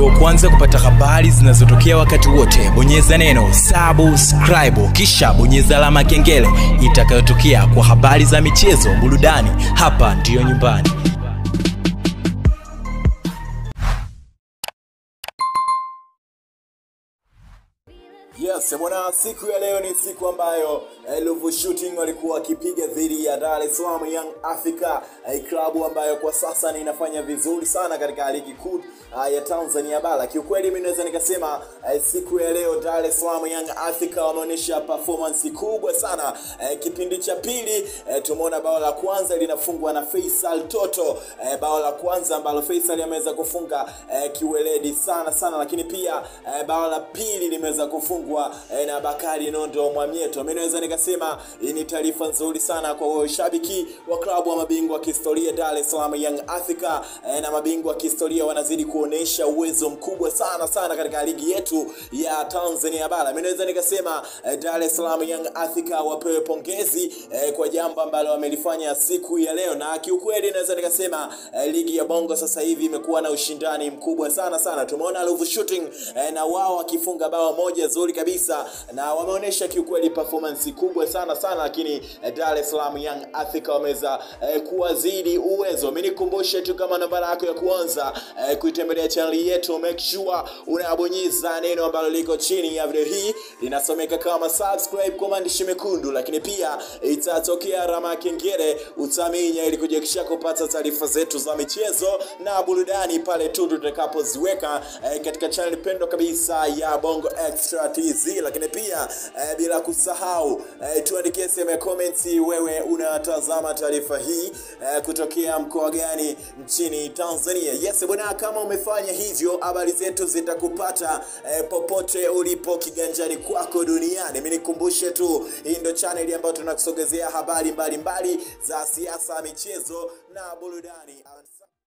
wa kwanza kupata habari zinazotokea wakati wote bonyeza neno subscribe kisha bonyeza alama kengele itakayotokea kwa habari za michezo burudani. Hapa ndiyo nyumbani Yes, bwana, siku ya leo ni siku ambayo eh, Shooting walikuwa wakipiga dhidi ya Dar es Salaam Young Africa eh, klabu ambayo kwa sasa ni inafanya vizuri sana katika ligi kuu eh, ya Tanzania bara. Kiukweli mimi naweza nikasema eh, siku ya leo Dar es Salaam Young Africa wameonyesha performance kubwa sana. Eh, kipindi cha pili eh, tumeona bao la kwanza linafungwa na Faisal Toto eh, bao la kwanza ambalo Faisal ameweza kufunga eh, kiweledi sana sana, lakini pia eh, bao la pili limeweza kufungwa eh, na Bakari Nondo Mwamieto. Mimi naweza nikasema hii ni taarifa nzuri sana kwa washabiki wa klabu wa mabingwa wa kihistoria Dar es Salaam Young Africa eh, na mabingwa wa kihistoria wanazidi kuonesha uwezo mkubwa sana sana katika ligi yetu ya Tanzania bara. Mimi naweza nikasema eh, Dar es Salaam Young Africa wapewe pongezi eh, kwa jambo ambalo wamelifanya siku ya leo, na kiukweli naweza nikasema eh, ligi ya Bongo sasa hivi imekuwa na ushindani mkubwa sana sana. Tumeona Ruvu Shooting eh, na wao wakifunga bao moja zuri kabisa na wameonyesha kiukweli performance kubwa sana sana, lakini eh, Dar es Salaam Young Africa wameweza eh, kuwazidi uwezo. Mimi nikumbushe tu kama namba yako ya kwanza eh, kuitembelea channel yetu, make sure unabonyeza neno ambalo liko chini ya video hii linasomeka kama subscribe kwa maandishi mekundu, lakini pia itatokea alama ya kengele utaminya, ili kujiakisha kupata taarifa zetu za michezo na burudani pale tu tutakapoziweka eh, katika channel pendwa kabisa ya Bongo Extra TZ, lakini pia eh, bila kusahau eh, tuandikie sehemu ya comments, wewe unatazama taarifa hii eh, kutokea mkoa gani nchini Tanzania? Yes bwana, kama umefanya hivyo, habari zetu zitakupata eh, popote ulipo kiganjani kwako duniani. Mimi nikumbushe tu, hii ndio channel ambayo tunakusogezea habari mbalimbali mbali za siasa, michezo na burudani.